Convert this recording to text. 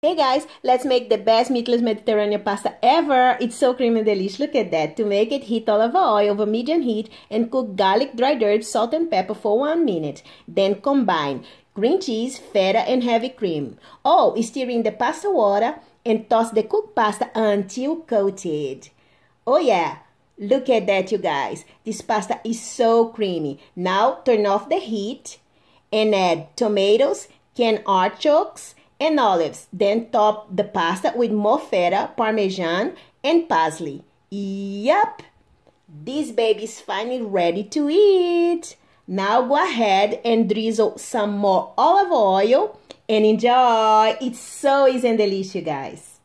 Hey guys, let's make the best meatless Mediterranean pasta ever. It's so creamy and delicious. Look at that. To make it, heat olive oil over medium heat and cook garlic, dried herbs, salt and pepper for one minute. Then combine cream cheese, feta and heavy cream. Oh, stir in the pasta water and toss the cooked pasta until coated. Oh yeah, look at that you guys. This pasta is so creamy. Now turn off the heat and add tomatoes, canned artichokes, and olives. Then top the pasta with feta, parmesan, and parsley. Yup, this baby is finally ready to eat. Now go ahead and drizzle some more olive oil and enjoy. It's so easy and delicious, guys.